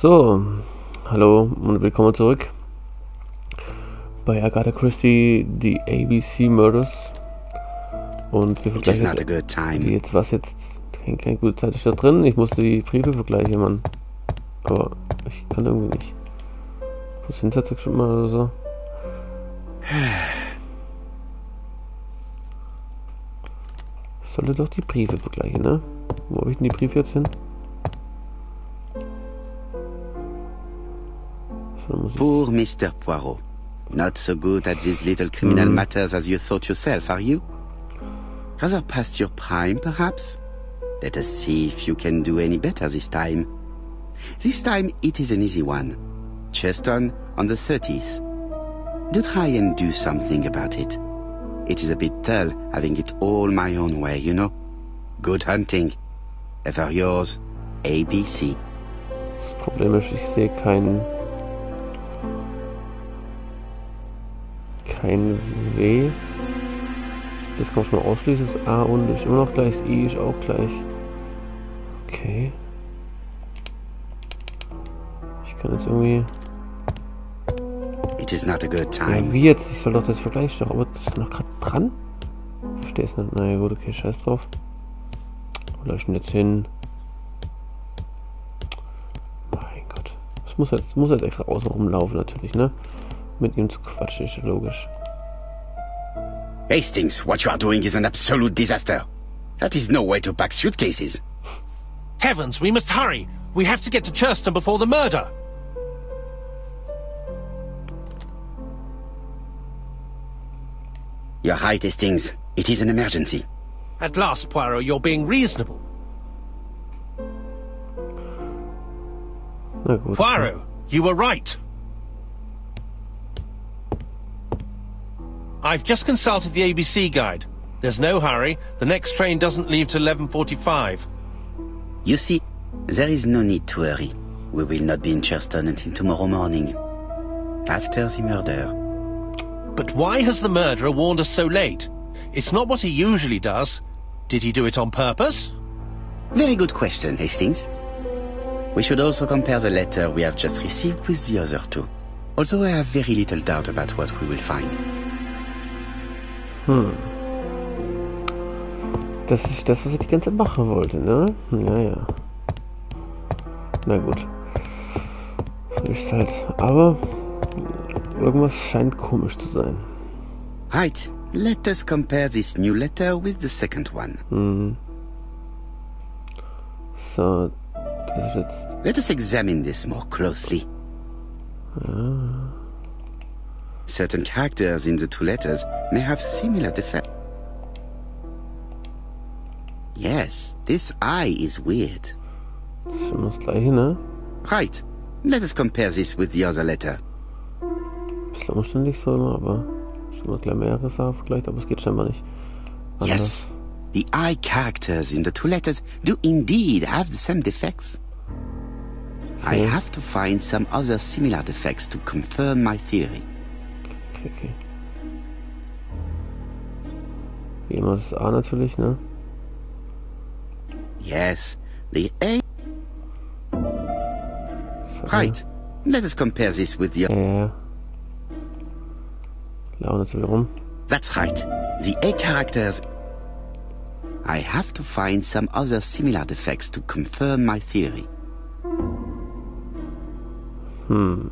So, hallo und willkommen zurück bei Agatha Christie, die ABC Murders. Und wir vergleichen jetzt, was jetzt keine, keine gute Zeit ist da drin. Ich musste die Briefe vergleichen, Mann. Aber ich kann irgendwie nicht. Wo sind sie schon mal oder so? Ich sollte doch die Briefe vergleichen, ne? Wo habe ich denn die Briefe jetzt hin? Poor Mr. Poirot. Not so good at these little criminal mm. matters as you thought yourself, are you? Rather past your prime, perhaps? Let us see if you can do any better this time. This time it is an easy one. Churston on the 30th. Do try and do something about it. It is a bit dull having it all my own way, you know. Good hunting. Ever yours, ABC. Das Problem ist, ich sehe keinen kein W. Das kann schon mal ausschließen. Das A und ist immer noch gleich. Das I ist auch gleich. Okay. Ich kann jetzt irgendwie. It is not a good time. Ja, wie jetzt? Ich soll doch das vergleichen, aber das ist noch gerade dran. Verstehe es nicht. Naja, gut, okay, scheiß drauf. Wo löschen jetzt hin? Mein Gott. Das muss jetzt, muss jetzt extra außen rumlaufen, natürlich, ne? Mit ihm zu quatschen, ist logisch. Hastings, what you are doing is an absolute disaster. That is no way to pack suitcases. Heavens, we must hurry. We have to get to Churston before the murder. You're right, Hastings. It is an emergency. At last, Poirot, you're being reasonable. Poirot, you were right. I've just consulted the ABC guide. There's no hurry. The next train doesn't leave till 11.45. You see, there is no need to hurry. We will not be in Churston until tomorrow morning. After the murder. But why has the murderer warned us so late? It's not what he usually does. Did he do it on purpose? Very good question, Hastings. We should also compare the letter we have just received with the other two. Although I have very little doubt about what we will find. Hm. Das ist das, was ich die ganze Zeit machen wollte, ne? Naja. Na gut. So ist halt. Aber irgendwas scheint komisch zu sein. Right. Let us compare this new letter with the second one. Hm. So, das ist jetzt. Let us examine this more closely. Ah. Certain characters in the two letters may have similar defects. Yes, this eye is weird. Right. Let us compare this with the other letter. Bisschen umständlich so immer, aber schon mal gleich mehrere Sachen vergleicht, aber es geht scheinbar nicht. Anders. Yes. The I characters in the two letters do indeed have the same defects. Okay. I have to find some other similar defects to confirm my theory. Okay, immer das A natürlich, ne? Yes, the A. Right. Let us compare this with the... Ja, ja. Lau natürlich rum. That's right. The A characters... I have to find some other similar defects to confirm my theory. Hmm.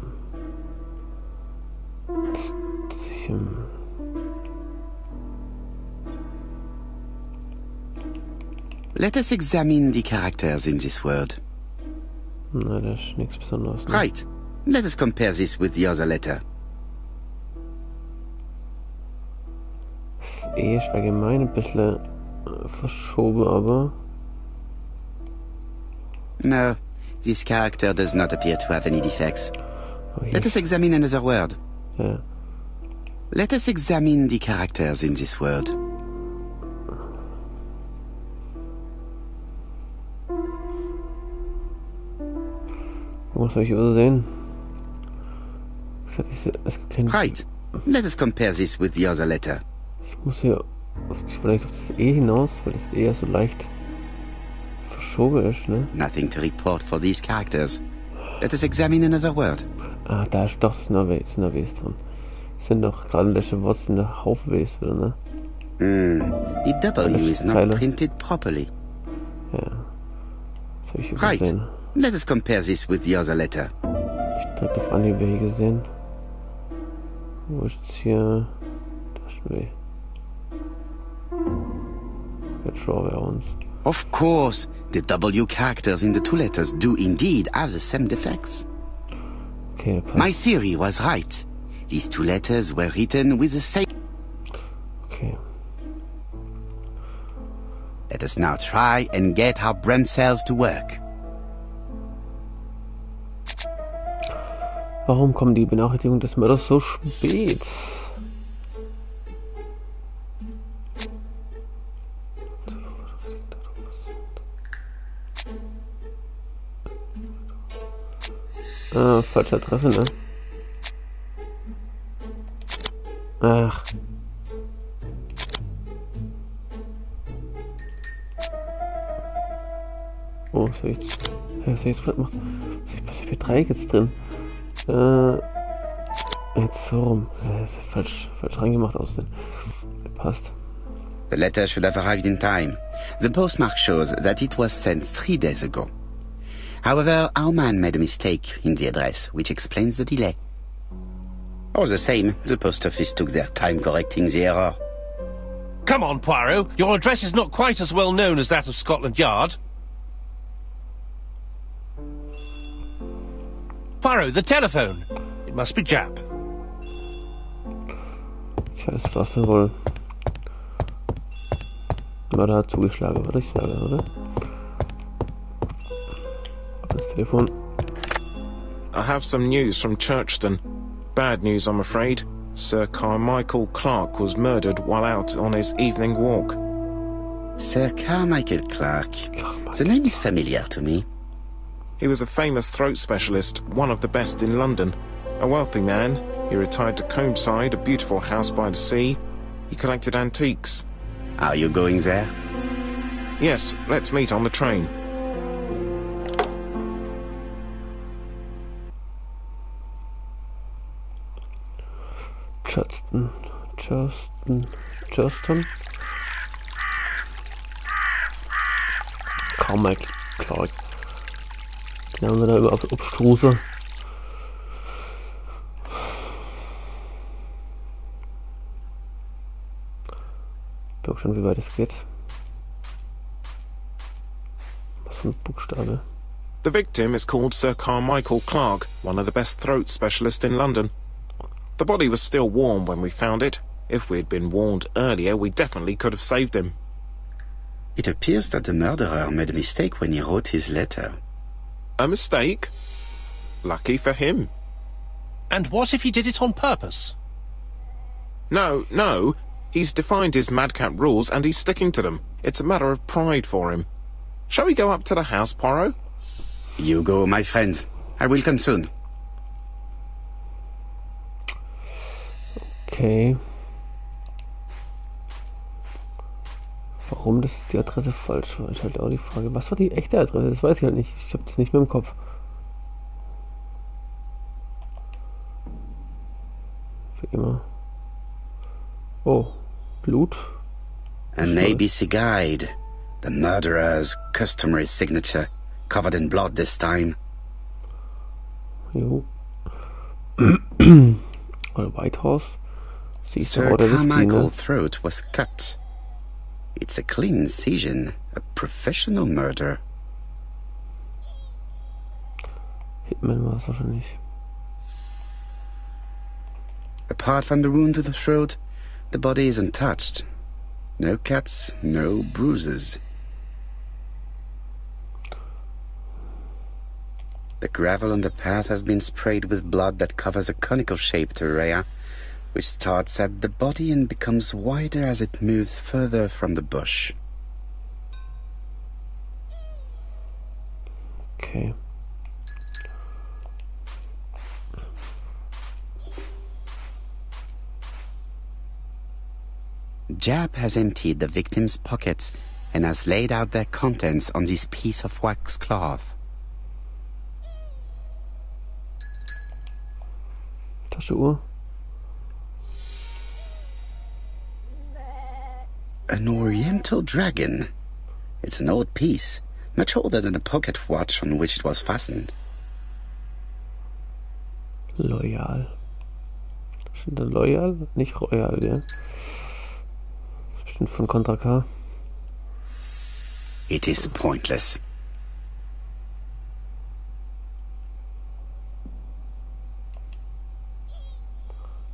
Let us examine the characters in this word. Na, das nichts Besonderes. Ne? Right. Let us compare this with the other letter. Das E ist eh allgemein ein bisschen äh, verschoben, aber... No, this character does not appear to have any defects. Oh, Let us examine another word. Ja. Let us examine the characters in this word. Was habe ich übersehen? Right. Let us compare this with the other letter. Ich muss hier vielleicht auf das E hinaus, weil das E ja so leicht verschoben ist, ne? Nothing to report for these characters. Let us examine another word. Ah, da ist doch sind noch Ws, sind noch Ws drin. Sind doch gerade in welche Wort sind Haufen Ws wieder, ne? Hmm. The W is not Zeile. printed properly. Ja. Right. Let us compare this with the other letter. Ich drücke auf Anhieb hier gesehen. Wo ist hier? Da ist ein Jetzt schauen wir uns. Of course, the W characters in the two letters do indeed have the same defects. Okay, My theory was right. These two letters were written with the same... Okay. Let us now try and get our brain cells to work. Warum kommen die Benachrichtigungen des Mörders so spät? Ah, falscher Treffer, ne? Ach. Oh, ich, ich? Was für Dreieck jetzt drin? Äh, jetzt so rum. Falsch, falsch reingemacht. Passt. The letter should have arrived in time. The postmark shows that it was sent three days ago. However, our man made a mistake in the address, which explains the delay. All the same, the post office took their time correcting the error. Come on, Poirot. Your address is not quite as well known as that of Scotland Yard. Poirot, the telephone. It must be Japp. Scheiß, was denn wohl? Mörder hat zugeschlagen, würde ich sagen, oder? Telefon. I have some news from Churston. Bad news, I'm afraid. Sir Carmichael Clark was murdered while out on his evening walk. Sir Carmichael Clark. The name is familiar to me. He was a famous throat specialist, one of the best in London. A wealthy man, he retired to Combeside, a beautiful house by the sea. He collected antiques. Are you going there? Yes, let's meet on the train. Justin, Justin, Justin. Carmichael Clark. Den haben wir da über Obstruse. Ich schon, wie weit es geht. Was für ein Buchstabe. The victim is called Sir Carmichael Clark, one of the best throat specialists in London. The body was still warm when we found it. If we'd been warned earlier, we definitely could have saved him. It appears that the murderer made a mistake when he wrote his letter. A mistake? Lucky for him. And what if he did it on purpose? No, no. He's defined his madcap rules and he's sticking to them. It's a matter of pride for him. Shall we go up to the house, Poirot? You go, my friends. I will come soon. Okay. Warum das die Adresse falsch war, ist halt auch die Frage. Was war die echte Adresse? Das weiß ich halt nicht. Ich habe das nicht mehr im Kopf. Wie immer. Oh, Blut. An ABC guide. The murderer's customary signature, covered in blood this time. Jo. Oder White House. Sir Carmichael's throat was cut. It's a clean incision, a professional murder. Hitman war es wahrscheinlich. Apart from the wound to the throat, the body is untouched. No cuts, no bruises. The gravel on the path has been sprayed with blood that covers a conical-shaped area which starts at the body and becomes wider as it moves further from the bush. Okay. Japp has emptied the victim's pockets and has laid out their contents on this piece of wax cloth. falsche An Oriental dragon. It's an old piece, much older than the pocket watch on which it was fastened. Loyal. Loyal? Nicht Royal, ja? Bestimmt von Contra K. It is pointless.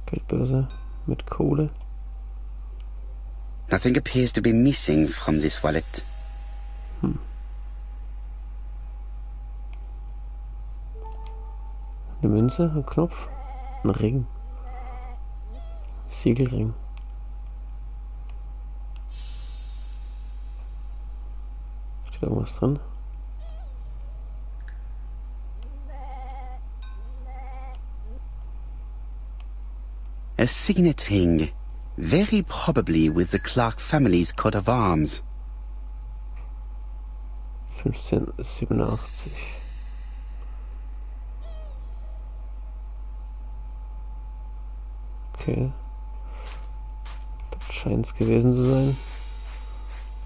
Geldbörse mit Kohle. Nothing appears to be missing from this wallet. Hm. Eine Münze, ein Knopf, ein Ring. Siegelring. Steht irgendwas drin? A signet ring, very probably with the Clark family's coat of arms. 1587. Okay. Das scheint es gewesen zu sein.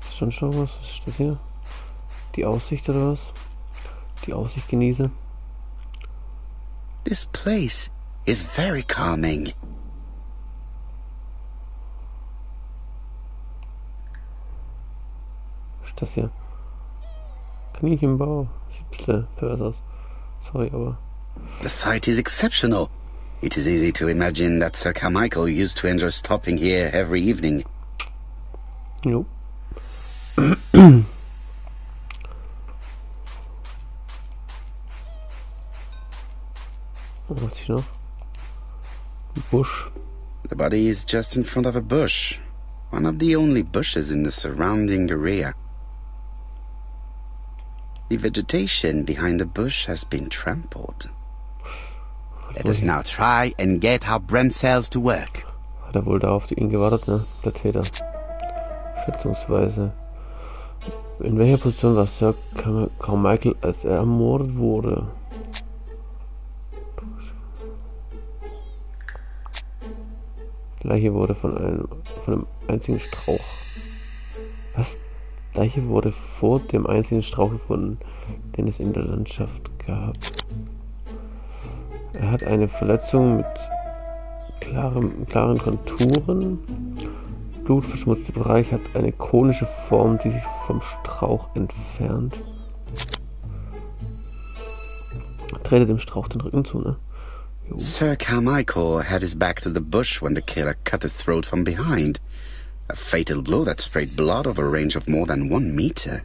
Ist schon schon was? Was das hier? Die Aussicht oder was? Die Aussicht genieße. This place is very calming. Was ist das hier? Kaninchenbau. Sieht ein bisschen äh, pervers aus. Sorry, aber. The site is exceptional. It is easy to imagine that Sir Carmichael used to enjoy stopping here every evening. Jo. Was ist noch? Busch. The body is just in front of a bush. One of the only bushes in the surrounding area. The vegetation behind the bush has been trampled. Let us now try and get our brain cells to work. Hat er wohl da auf ihn gewartet, ne? Der Täter. Schätzungsweise. In welcher Position war Sir Carmichael, als er ermordet wurde? Die Leiche wurde von einem, von einem einzigen Strauch. Was? Leiche wurde vor dem einzigen Strauch gefunden, den es in der Landschaft gab. Er hat eine Verletzung mit klarem, klaren Konturen. Blutverschmutzter Bereich hat eine konische Form, die sich vom Strauch entfernt. Tretet dem Strauch den Rücken zu, ne? Jo. Sir Carmichael had his back to the bush when the killer cut the throat from behind. A fatal blow that sprayed blood over a range of more than one meter.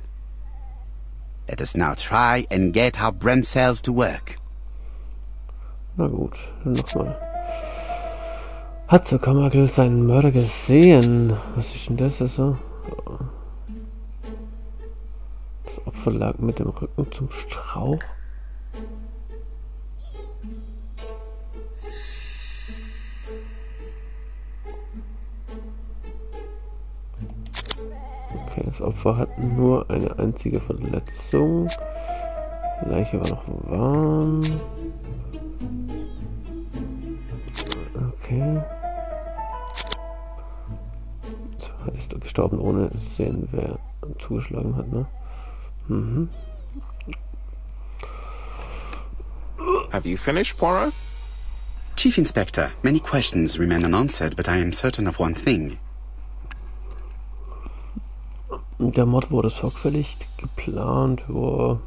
Let us now try and get our brain cells to work. Na gut, nochmal. Hat Carmichael seinen Mörder gesehen? Was ist denn das also? Das Opfer lag mit dem Rücken zum Strauch. Opfer hat nur eine einzige Verletzung. Die Leiche war noch warm. Okay. So, ist gestorben, ohne zu sehen, wer zugeschlagen hat, ne? Mhm. Have you finished, Poirot? Chief Inspector, many questions remain unanswered, but I am certain of one thing. Der Mord wurde sorgfältig geplant, wo... Er-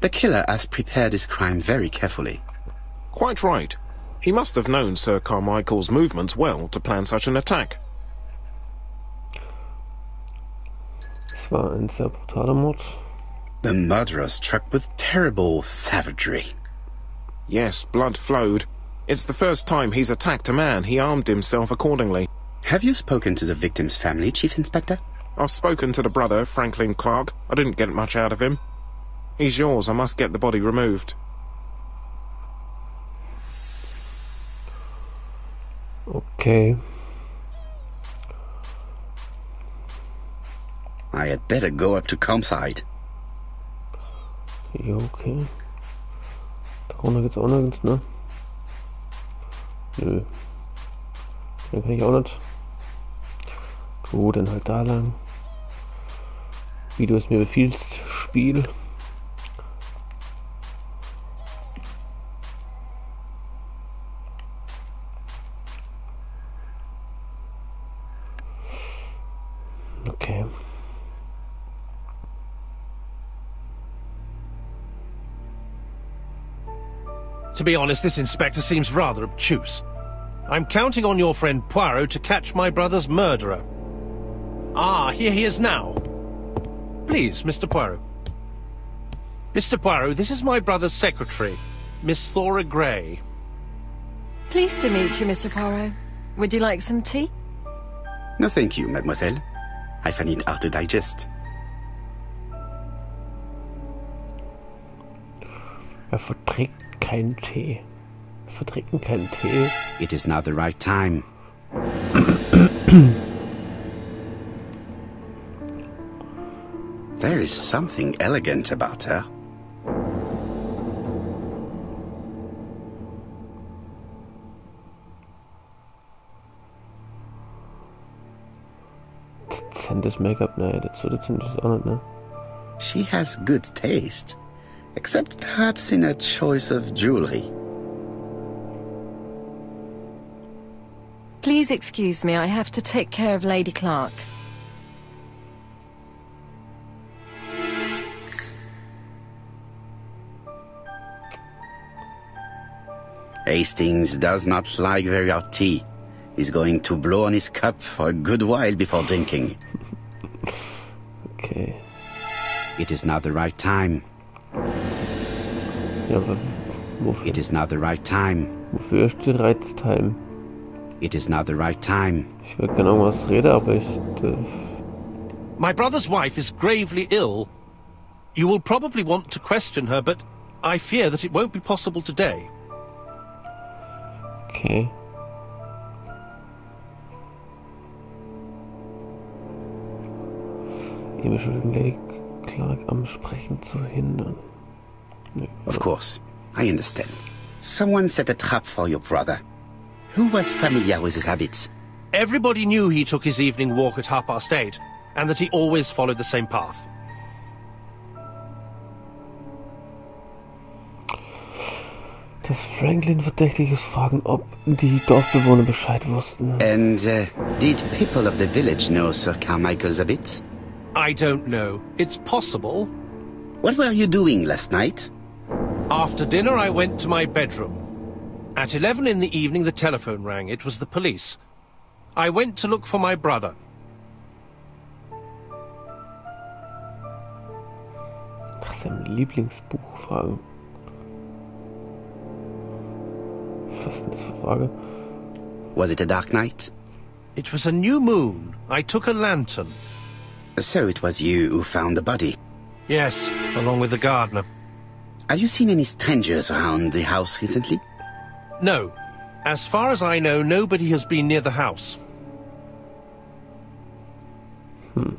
the killer has prepared his crime very carefully. Quite right. He must have known Sir Carmichael's movements well to plan such an attack. Es war ein sehr brutaler Mord. The murderer struck with terrible savagery. Yes, blood flowed. It's the first time he's attacked a man. He armed himself accordingly. Have you spoken to the victim's family, Chief Inspector? I've spoken to the brother, Franklin Clark. I didn't get much out of him. He's yours. I must get the body removed. Okay. I had better go up to Combeside. Ja, okay. Da runter geht's auch nirgends, ne? Nö. Den kann ich auch nicht. Gut, dann halt da lang. Wie du es mir befiehlst, Spiel. To be honest, this inspector seems rather obtuse. I'm counting on your friend Poirot to catch my brother's murderer. Ah, here he is now. Please, Mr. Poirot. Mr. Poirot, this is my brother's secretary, Miss Thora Grey. Pleased to meet you, Mr. Poirot. Would you like some tea? No, thank you, mademoiselle. I find it hard to digest. Er verträgt keinen Tee. Er verträgt keinen Tee. It is not the right time. there is something elegant about her. Dezentes Make-up, ne, so dezent ist auch nicht, ne? She has good taste, except perhaps in her choice of jewelry. Please excuse me, I have to take care of Lady Clark. Hastings does not like very hot tea. He's going to blow on his cup for a good while before drinking. Okay. It is not the right time. Ja, wofür, It is not the right time. wofür ist die Reiztime? It is not the right time. Ich würde gerne irgendwas reden, aber ich... Äh, My brother's wife is gravely ill. You will probably want to question her, but I fear that it won't be possible today. Okay. Ihm beschuldigen Lady Clark am Sprechen zu hindern. Nee, Of course, I understand. Someone set a trap for your brother. Who was familiar with his habits? Everybody knew he took his evening walk at half past eight, and that he always followed the same path. Dass Franklin verdächtig ist, fragen, ob die Dorfbewohner Bescheid wussten. And uh, did people of the village know Sir Carmichael's habits? I don't know. It's possible. What were you doing last night? After dinner, I went to my bedroom. At 11 in the evening, the telephone rang. It was the police. I went to look for my brother. Nach seinem Lieblingsbuch fragen. Was denn das für eine Frage? Was it a dark night? It was a new moon. I took a lantern. So it was you who found the body. Yes, along with the gardener. Have you seen any strangers around the house recently? No. As far as I know, nobody has been near the house. Hmm.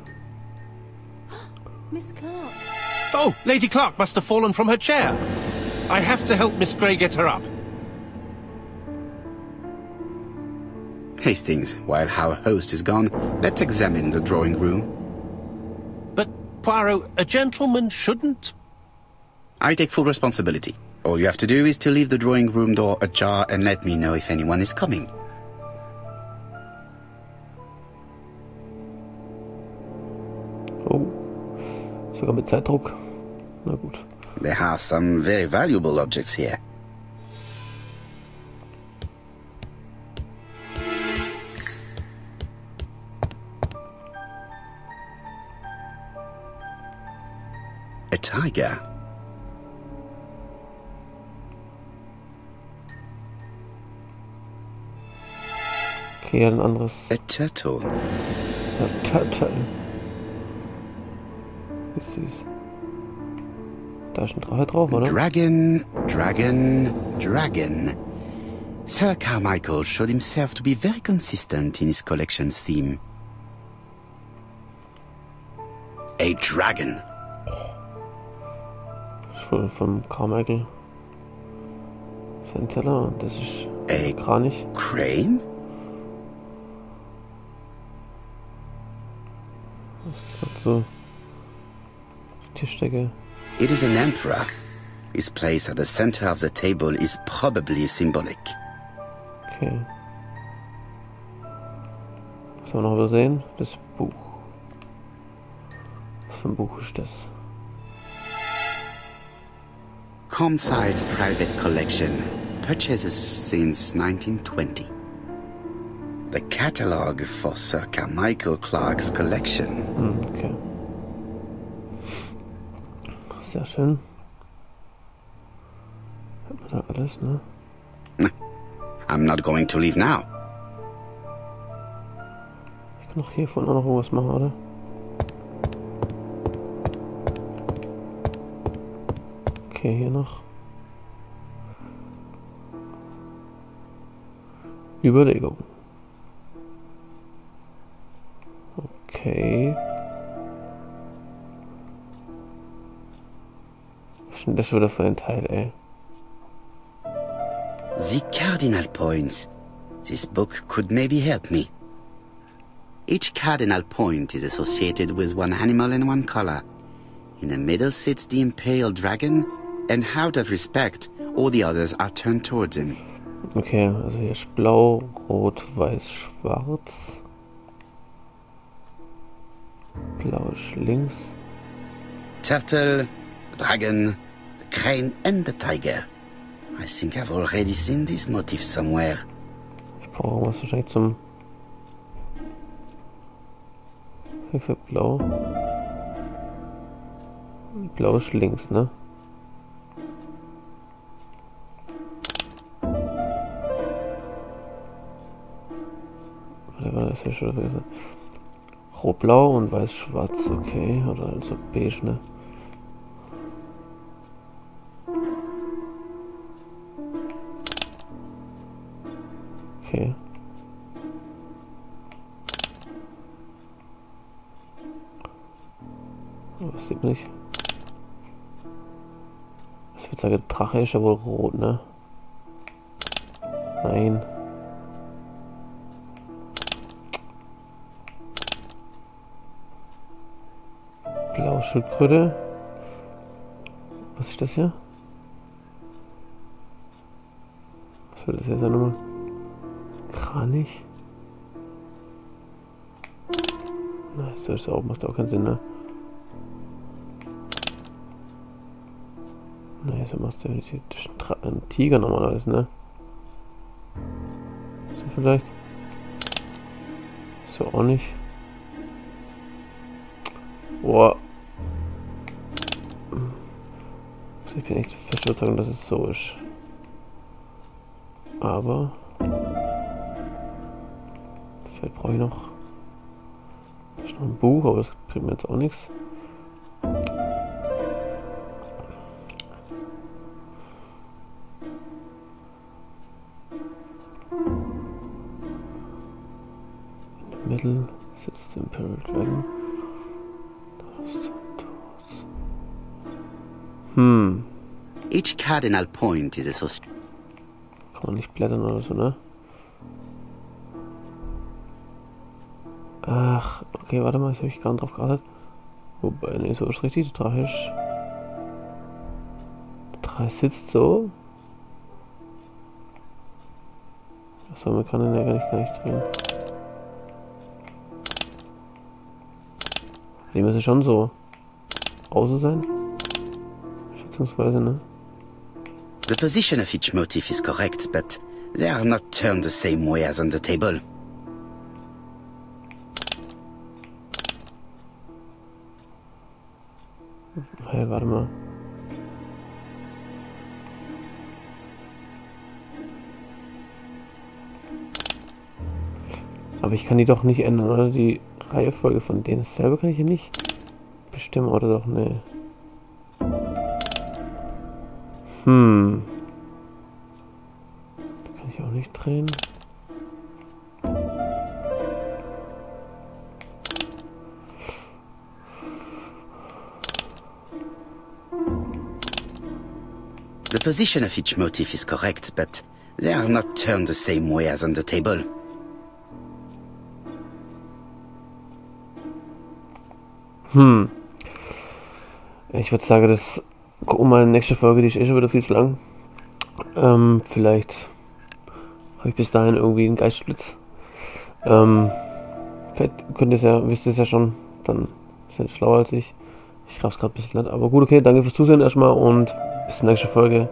Miss Clark. Oh, Lady Clark must have fallen from her chair. I have to help Miss Grey get her up. Hastings, while our host is gone, let's examine the drawing room. But, Poirot, a gentleman shouldn't... I take full responsibility. All you have to do is to leave the drawing room door ajar and let me know if anyone is coming. Oh. Sogar mit Zeitdruck. Na gut. There are some very valuable objects here. A. Okay, ein anderes. A turtle. Ja, Turtle. Wie süß. Da ist ein Drache drauf, oder? Dragon, dragon, dragon. Sir Carmichael showed himself to be very consistent in his collection's theme. A dragon. Von, von Carmichael. Sein Teller. Und das ist A Kranich. crane? So. Tischdecke. It is an emperor. His place at the center of the table is probably symbolic. Okay. Was haben wir noch übersehen? Das Buch. Was für ein Buch ist das? Combeside's private collection, purchases since 1920. The catalogue for Sir Carmichael Clark's collection. Okay. Sehr schön. Hat man da alles, ne? I'm not going to leave now. Ich kann doch hiervon auch noch irgendwas machen, oder? Okay, hier noch. Überlegung. Okay. Was ist denn das wieder für ein Teil, ey? The cardinal points. This book could maybe help me. Each cardinal point is associated with one animal and one color. In the middle sits the imperial dragon, and out of respect, all the others are turned towards him. Okay, also hier ist blau, rot, weiß, schwarz. Blau ist links. Turtle, dragon, the crane, and the tiger. I think I've already seen this motif somewhere. Ich brauche irgendwas wahrscheinlich zum... Für blau. Blau ist links, ne? Schon gewesen? Rot-blau und weiß-schwarz, okay. Oder also beige, ne? Okay. Das sieht man nicht. Ich würde sagen, Drache ist ja wohl rot, ne? Nein. Blaue Schildkröte. Was ist das hier? Was soll das jetzt sein nochmal? Kranich? Na, so ist auch, macht auch keinen Sinn, ne? Ne, so macht das ist ein, Tiger normalerweise, ne? So vielleicht? So auch nicht. Boah. Ich bin echt fest überzeugt, dass es so ist. Aber. Vielleicht brauche ich noch. Ist noch ein Buch, aber das bringt mir jetzt auch nichts. Sits the Imperial Dragon. Hm, cardinal point is associated. kann man nicht blättern oder so, ne? Ach, okay, warte mal, ich habe ich gar nicht drauf geachtet. Wobei, ne, so ist richtig, der Drache ist. Der Drache sitzt so. Achso, man kann den ja gar nicht, gar nicht drehen. Die müssen schon so außen sein. Schätzungsweise, ne? The position of each motif is correct, but they are not turned the same way as on the table. Hey, warte mal. Aber ich kann die doch nicht ändern, oder? Die Reihenfolge von denen selber kann ich hier nicht bestimmen, oder doch? Nee. Hm. Kann ich auch nicht drehen. The position of each motif is correct, but They are not turned the same way as on the table. Hm. Ich würde sagen, das gucken wir mal in der nächsten Folge, die ist eh schon wieder viel zu lang. Ähm, vielleicht habe ich bis dahin irgendwie einen Geistblitz. Ähm, vielleicht könnt ihr es ja, wisst ihr es ja schon, dann seid ihr schlauer als ich. Ich raff's gerade ein bisschen nicht. Aber gut, okay, danke fürs Zusehen erstmal und bis zur nächsten Folge.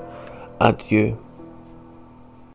Adieu.